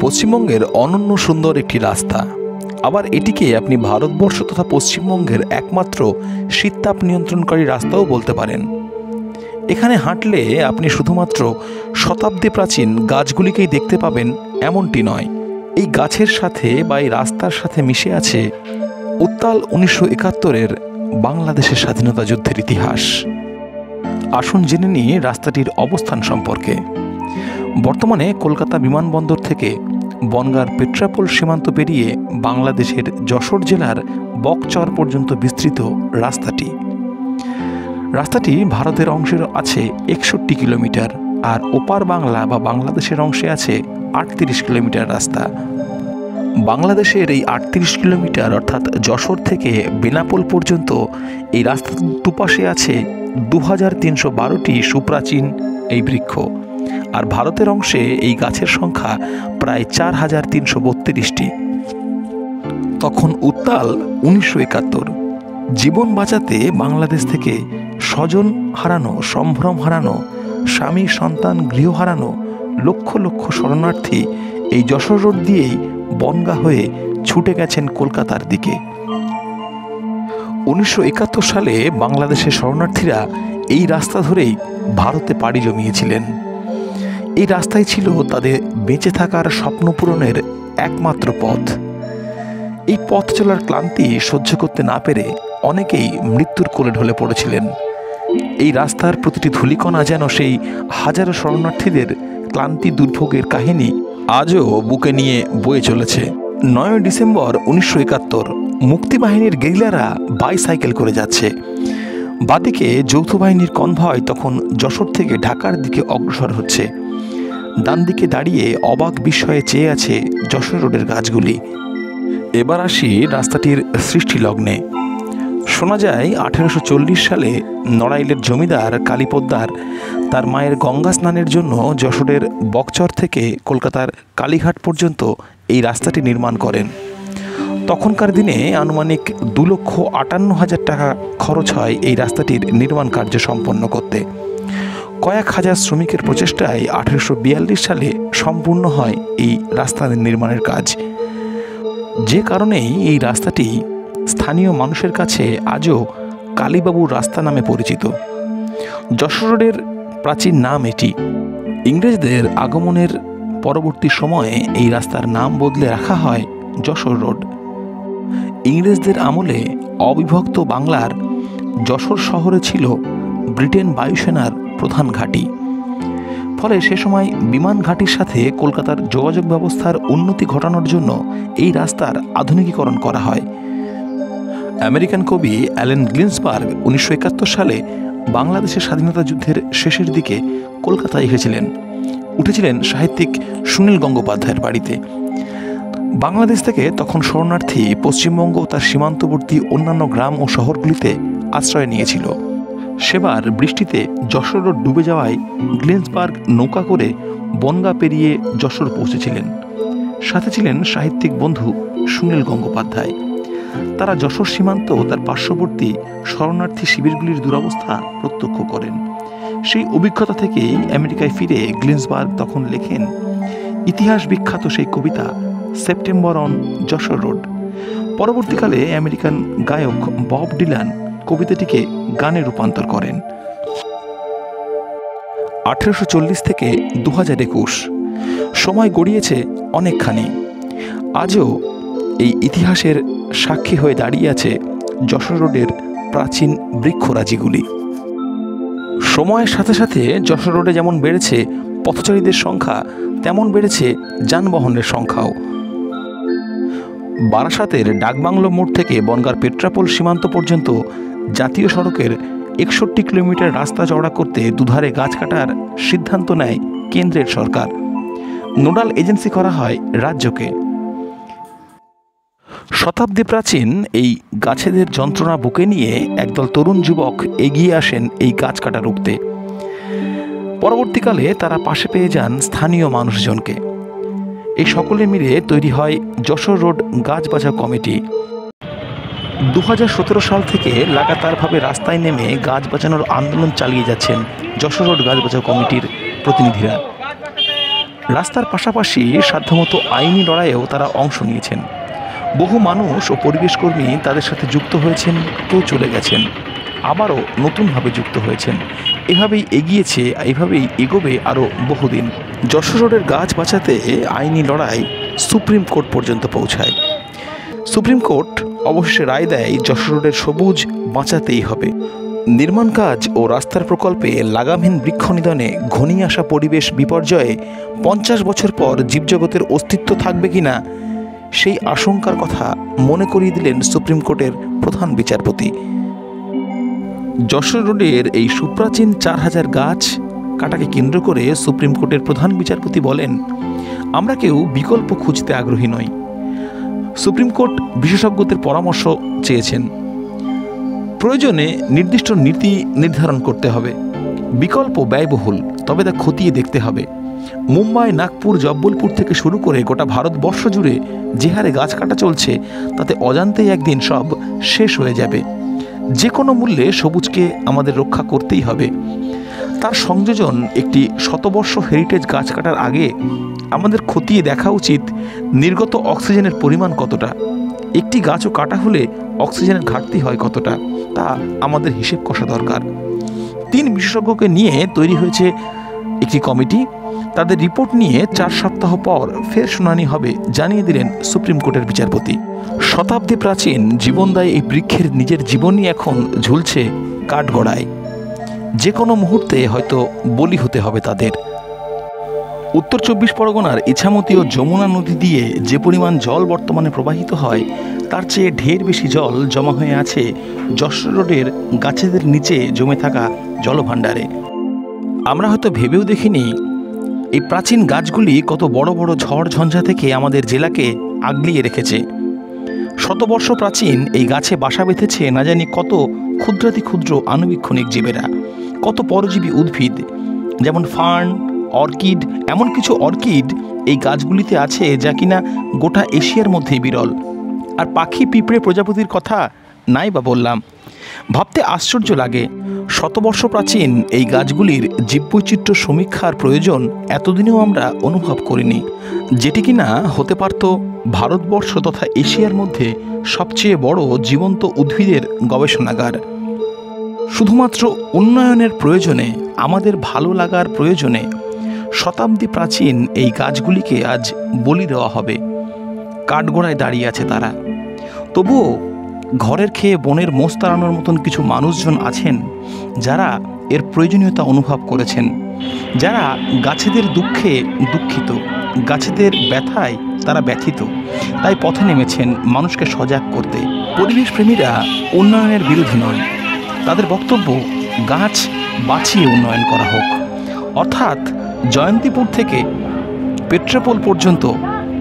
পশ্চিমবঙ্গের অনন্য সুন্দর একটি রাস্তা। আবার এটিকে আপনি ভারতবর্ষ তথা পশ্চিমবঙ্গের একমাত্র শীততাপ নিয়ন্ত্রণকারী রাস্তাও বলতে পারেন। এখানে হাঁটলে আপনি শুধুমাত্র শতাব্দী প্রাচীন গাছগুলিকেই দেখতে পাবেন এমনটি নয়। এই গাছের সাথে বা এই রাস্তার সাথে মিশে আছে উত্তাল উনিশশো একাত্তরের বাংলাদেশের স্বাধীনতা যুদ্ধের ইতিহাস। আসুন জেনে নিয়ে রাস্তাটির অবস্থান সম্পর্কে। বর্তমানে কলকাতা বিমানবন্দর থেকে বনগাঁর পেট্রাপোল সীমান্ত পেরিয়ে বাংলাদেশের যশোর জেলার বকচর পর্যন্ত বিস্তৃত রাস্তাটি। রাস্তাটি ভারতের অংশের আছে একষট্টি কিলোমিটার আর ওপার বাংলা বা বাংলাদেশের অংশে আছে আটত্রিশ কিলোমিটার রাস্তা। বাংলাদেশের এই আটত্রিশ কিলোমিটার অর্থাৎ যশোর থেকে বেনাপোল পর্যন্ত এই রাস্তার দুপাশে আছে দু হাজার তিনশো বারোটি সুপ্রাচীন এই বৃক্ষ। আর ভারতের অংশে এই গাছের সংখ্যা প্রায় চার হাজার তিনশো বত্রিশটি। তখন উত্তাল উনিশশো একাত্তর। জীবন বাঁচাতে বাংলাদেশ থেকে স্বজন হারানো, সম্ভ্রম হারানো, স্বামী, সন্তান, গৃহ হারানো লক্ষ লক্ষ শরণার্থী এই যশোর রোড দিয়েই বনগা হয়ে ছুটে গেছেন কলকাতার দিকে। উনিশশো একাত্তর সালে বাংলাদেশের শরণার্থীরা এই রাস্তা ধরেই ভারতে পাড়ি জমিয়েছিলেন। এই রাস্তাই ছিল তাদের বেঁচে থাকার স্বপ্ন পূরণের একমাত্র পথ। এই পথ চলার ক্লান্তি সহ্য করতে না পেরে অনেকেই মৃত্যুর কোলে ঢলে পড়েছিলেন। এই রাস্তার প্রতিটি ধুলিকণা যেন সেই হাজারো শরণার্থীদের ক্লান্তি দুর্ভোগের কাহিনী আজও বুকে নিয়ে বয়ে চলেছে। নয় ডিসেম্বর উনিশশো একাত্তর, মুক্তিবাহিনীর গেরিলারা বাইসাইকেল করে যাচ্ছে। বাদিকে যৌথ বাহিনীর কনভয় তখন যশোর থেকে ঢাকার দিকে অগ্রসর হচ্ছে। ডান দিকে দাঁড়িয়ে অবাক বিস্ময়ে চেয়ে আছে যশোর রোডের গাছগুলি। এবার আসি রাস্তাটির সৃষ্টি লগ্নে শোনা যায়, আঠেরোশো চল্লিশ সালে নড়াইলের জমিদার কালীপদ্দার তার মায়ের গঙ্গা স্নানের জন্য যশোরের বকচর থেকে কলকাতার কালীঘাট পর্যন্ত এই রাস্তাটি নির্মাণ করেন। তখনকার দিনে আনুমানিক দু লক্ষ আটান্ন হাজার টাকা খরচ হয় এই রাস্তাটির নির্মাণ কার্য সম্পন্ন করতে। কয়েক হাজার শ্রমিকের প্রচেষ্টায় আঠেরোশো বিয়াল্লিশ সালে সম্পূর্ণ হয় এই রাস্তা নির্মাণের কাজ। যে কারণেই এই রাস্তাটি স্থানীয় মানুষের কাছে আজও কালীবাবুর রাস্তা নামে পরিচিত। যশোর রোডের প্রাচীন নাম এটি। ইংরেজদের আগমনের পরবর্তী সময়ে এই রাস্তার নাম বদলে রাখা হয় যশোর রোড। ইংরেজদের আমলে অবিভক্ত বাংলার যশোর শহরে ছিল ব্রিটেন বায়ুসেনার প্রধান ঘাঁটি। ফলে সে সময় বিমান ঘাঁটির সাথে কলকাতার যোগাযোগ ব্যবস্থার উন্নতি ঘটানোর জন্য এই রাস্তার আধুনিকীকরণ করা হয়। আমেরিকান কবি অ্যালেন গ্লিন্সবার্গ উনিশশো একাত্তর সালে বাংলাদেশের স্বাধীনতা যুদ্ধের শেষের দিকে কলকাতায় এসেছিলেন। উঠেছিলেন সাহিত্যিক সুনীল গঙ্গোপাধ্যায়ের বাড়িতে। বাংলাদেশ থেকে তখন শরণার্থী পশ্চিমবঙ্গ তার সীমান্তবর্তী অন্যান্য গ্রাম ও শহরগুলিতে আশ্রয় নিয়েছিল। সেবার বৃষ্টিতে যশোর ডুবে যাওয়ায় গ্লেন্সবার্গ নৌকা করে বনগা পেরিয়ে যশোর পৌঁছেছিলেন। সাথে ছিলেন সাহিত্যিক বন্ধু সুনীল গঙ্গোপাধ্যায়। তারা যশোর সীমান্ত ও তার পার্শ্ববর্তী শরণার্থী শিবিরগুলির দুরবস্থা প্রত্যক্ষ করেন। সেই অভিজ্ঞতা থেকেই আমেরিকায় ফিরে গ্লিন্সবার্গ তখন লেখেন, ইতিহাস বিখ্যাত সেই কবিতা সেপ্টেম্বর অন যশোর রোড। পরবর্তীকালে আমেরিকান গায়ক বব ডিলান কবিতাটিকে গানে রূপান্তর করেন। আঠেরোশো চল্লিশ থেকে দু হাজার একুশ। সময় গড়িয়েছে অনেকখানি। আজও এই ইতিহাসের সাক্ষী হয়ে দাঁড়িয়ে আছে যশোর রোডের প্রাচীন বৃক্ষরাজিগুলি। সময়ের সাথে সাথে যশোর রোডে যেমন বেড়েছে পথচারীদের সংখ্যা, তেমন বেড়েছে যানবাহনের সংখ্যাও। বারাসাতের ডাকবাংলো মোড় থেকে বনগার পেট্রাপোল সীমান্ত পর্যন্ত জাতীয় সড়কের একষট্টি কিলোমিটার রাস্তা চওড়া করতে দুধারে গাছ কাটার সিদ্ধান্ত নেয় কেন্দ্রের সরকার। নোডাল এজেন্সি করা হয় রাজ্যকে। শতাব্দী প্রাচীন এই গাছেদের যন্ত্রণা বুকে নিয়ে একদল তরুণ যুবক এগিয়ে আসেন এই গাছ কাটা রুখতে। পরবর্তীকালে তারা পাশে পেয়ে যান স্থানীয় মানুষজনকে। এই সকলে মিলে তৈরি হয় যশোর রোড গাছ বাঁচাও কমিটি। দু হাজার সতেরো সাল থেকে লাগাতারভাবে রাস্তায় নেমে গাছ বাঁচানোর আন্দোলন চালিয়ে যাচ্ছেন যশোর রোড গাছ বাঁচাও কমিটির প্রতিনিধিরা। রাস্তার পাশাপাশি সাধ্যমতো আইনি লড়াইয়েও তারা অংশ নিয়েছেন। বহু মানুষ ও পরিবেশকর্মী তাদের সাথে যুক্ত হয়েছেন কেউ চলে গেছেন। আবারও নতুনভাবে যুক্ত হয়েছেন। এভাবেই এগিয়েছে, এভাবেই এগোবে আরও বহুদিন। যশোর রোডের গাছ বাঁচাতে আইনি লড়াই সুপ্রিম কোর্ট পর্যন্ত পৌঁছায়। সুপ্রিম কোর্ট অবশেষে রায় দেয়, যশোর রোডের সবুজ বাঁচাতেই হবে। নির্মাণ কাজ ও রাস্তার প্রকল্পে লাগামহীন বৃক্ষ নিধনে ঘনিয়ে আসা পরিবেশ বিপর্যয়ে পঞ্চাশ বছর পর জীবজগতের অস্তিত্ব থাকবে কিনা, সেই আশঙ্কার কথা মনে করিয়ে দিলেন সুপ্রিম কোর্টের প্রধান বিচারপতি। যশোর রোডের এই সুপ্রাচীন চার হাজার গাছ কাটাকে কেন্দ্র করে সুপ্রিম কোর্টের প্রধান বিচারপতি বলেন, আমরা কেউ বিকল্প খুঁজতে আগ্রহী নই। সুপ্রিম কোর্ট বিশেষজ্ঞদের পরামর্শ চেয়েছেন, প্রয়োজনে নির্দিষ্ট নীতি নির্ধারণ করতে হবে। বিকল্প ব্যয়বহুল, তবে তা খতিয়ে দেখতে হবে। মুম্বাই, নাগপুর, জব্বলপুর থেকে শুরু করে গোটা ভারতবর্ষ জুড়ে যে হারে গাছ কাটা চলছে, তাতে অজান্তেই একদিন সব শেষ হয়ে যাবে। যে কোনো মূল্যে সবুজকে আমাদের রক্ষা করতেই হবে। তার সংযোজন একটি শতবর্ষ হেরিটেজ গাছ কাটার আগে আমাদের খতিয়ে দেখা উচিত নির্গত অক্সিজেনের পরিমাণ কতটা। একটি গাছও কাটা হলে অক্সিজেনের ঘাটতি হয় কতটা, তা আমাদের হিসেব কষা দরকার। তিন বিশেষজ্ঞকে নিয়ে তৈরি হয়েছে একটি কমিটি তাদের রিপোর্ট নিয়ে চার সপ্তাহ পর ফের শুনানি হবে জানিয়ে দিলেন সুপ্রিম কোর্টের বিচারপতি। শতাব্দী প্রাচীন জীবনদায়ী এই বৃক্ষের নিজের জীবনই এখন ঝুলছে কাঠগড়ায়। যে কোনো মুহূর্তে হয়তো বলি হতে হবে তাদের। উত্তর চব্বিশ পরগনার ইছামতি ও যমুনা নদী দিয়ে যে পরিমাণ জল বর্তমানে প্রবাহিত হয়, তার চেয়ে ঢের বেশি জল জমা হয়ে আছে যশোর রোডের গাছেদের নিচে জমে থাকা জলভাণ্ডারে। আমরা হয়তো ভেবেও দেখিনি, এই প্রাচীন গাছগুলি কত বড় বড় ঝড় ঝঞ্ঝা থেকে আমাদের জেলাকে আগলিয়ে রেখেছে। শতবর্ষ প্রাচীন এই গাছে বাসা বেঁধেছে না জানি কত ক্ষুদ্রাতি ক্ষুদ্র আনুবীক্ষণিক জীবেরা, কত পরজীবী উদ্ভিদ, যেমন ফার্ন, অর্কিড, এমন কিছু অর্কিড এই গাছগুলিতে আছে যা কিনা গোটা এশিয়ার মধ্যেই বিরল। আর পাখি পিঁপড়ে প্রজাপতির কথা নাই বা বললাম। ভাবতে আশ্চর্য লাগে শতবর্ষ প্রাচীন এই গাছগুলির জীববৈচিত্র্য সমীক্ষার প্রয়োজন এতদিনেও আমরা অনুভব করিনি। যেটি কিনা হতে পারত ভারতবর্ষ তথা এশিয়ার মধ্যে সবচেয়ে বড় জীবন্ত উদ্ভিদের গবেষণাগার। শুধুমাত্র উন্নয়নের প্রয়োজনে, আমাদের ভালো লাগার প্রয়োজনে শতাব্দী প্রাচীন এই গাছগুলিকে আজ বলি দেওয়া হবে। কাঠগোড়ায় দাঁড়িয়ে আছে তারা। তবুও ঘরের খেয়ে বনের মোষ তাড়ানোর মতন কিছু মানুষজন আছেন যারা এর প্রয়োজনীয়তা অনুভব করেছেন। যারা গাছেদের দুঃখে দুঃখিত, গাছেদের ব্যথায় তারা ব্যথিত, তাই পথে নেমেছেন মানুষকে সজাগ করতে। পরিবেশ প্রেমীরা উন্নয়নের বিরোধী নয়। তাদের বক্তব্য, গাছ বাঁচিয়ে উন্নয়ন করা হোক। অর্থাৎ জয়ন্তীপুর থেকে পেট্রাপোল পর্যন্ত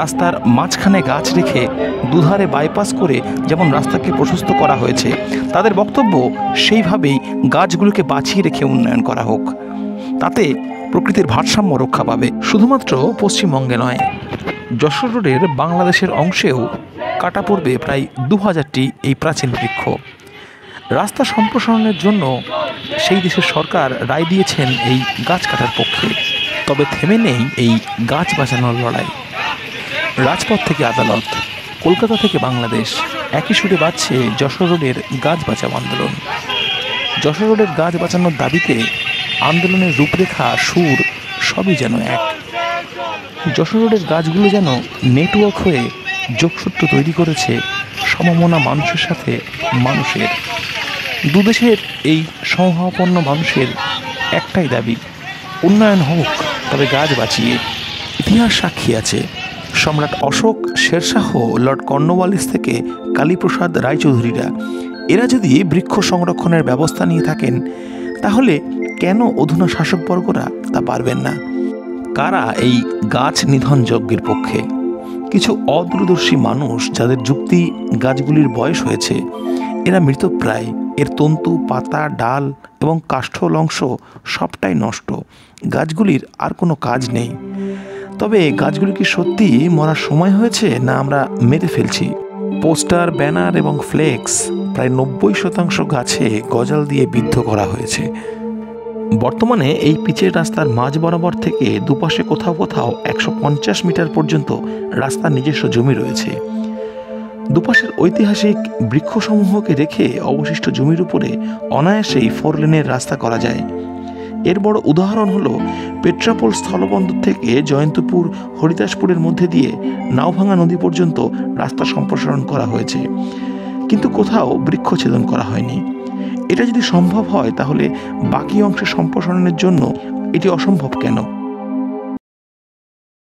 রাস্তার মাঝখানে গাছ রেখে দুধারে বাইপাস করে যেমন রাস্তাকে প্রশস্ত করা হয়েছে, তাদের বক্তব্য সেইভাবেই গাছগুলোকে বাঁচিয়ে রেখে উন্নয়ন করা হোক। তাতে প্রকৃতির ভারসাম্য রক্ষা পাবে। শুধুমাত্র পশ্চিমবঙ্গে নয়, যশোর রোডের বাংলাদেশের অংশেও কাটা পড়বে প্রায় দু হাজারটি এই প্রাচীন বৃক্ষ। রাস্তা সম্প্রসারণের জন্য সেই দেশের সরকার রায় দিয়েছেন এই গাছ কাটার পক্ষে। তবে থেমে নেই এই গাছ বাঁচানোর লড়াই। রাজপথ থেকে আদালত, কলকাতা থেকে বাংলাদেশ, একই সুরে বাজছে যশোর রোডের গাছ বাঁচাও আন্দোলন। যশোর রোডের গাছ বাঁচানোর দাবিতে আন্দোলনের রূপরেখা, সুর সবই যেন এক। যশোর রোডের গাছগুলো যেন নেটওয়ার্ক হয়ে যোগসূত্র তৈরি করেছে সমমনা মানুষের সাথে মানুষের। দুদেশের এই সমভাবাপন্ন মানুষের একটাই দাবি, উন্নয়ন হোক, তবে গাছ বাঁচিয়ে ইতিহাস সাক্ষী আছে। সম্রাট অশোক শেরশাহ লর্ড কর্নওয়ালিস থেকে কালীপ্রসাদ রায়চৌধুরীরা, এরা যদি বৃক্ষ সংরক্ষণের ব্যবস্থা নিয়ে থাকেন, তাহলে কেন অধুনা শাসকবর্গরা তা পারবেন না? কারা এই গাছ নিধন যজ্ঞের পক্ষে? কিছু অদূরদর্শী মানুষ যাদের যুক্তি গাছগুলির বয়স হয়েছে, এরা মৃতপ্রায়। এর তন্তু, পাতা, ডাল এবং কাষ্ঠল অংশ সবটাই নষ্ট। গাছগুলির আর কোনো কাজ নেই। তবে গাছগুলি কি সত্যি মরার সময় হয়েছে না আমরা মেরে ফেলছি? পোস্টার, ব্যানার এবং ফ্লেক্স প্রায় নব্বই শতাংশ গাছে গজাল দিয়ে বিদ্ধ করা হয়েছে। বর্তমানে এই পিচের রাস্তার মাঝ বরাবর থেকে দুপাশে কোথাও কোথাও একশো পঞ্চাশ মিটার পর্যন্ত রাস্তার নিজস্ব জমি রয়েছে। দুপাশের ঐতিহাসিক বৃক্ষসমূহকে রেখে অবশিষ্ট জমির উপরে অনায়াসেই ফোর লেনের রাস্তা করা যায়। এর বড় উদাহরণ হল পেট্রাপোল স্থলবন্দর থেকে জয়ন্তপুর, হরিদাসপুরের মধ্যে দিয়ে নাওভাঙা নদী পর্যন্ত রাস্তা সম্প্রসারণ করা হয়েছে। কিন্তু কোথাও বৃক্ষছেদন করা হয়নি। এটা যদি সম্ভব হয়, তাহলে বাকি অংশে সম্প্রসারণের জন্য এটি অসম্ভব কেন?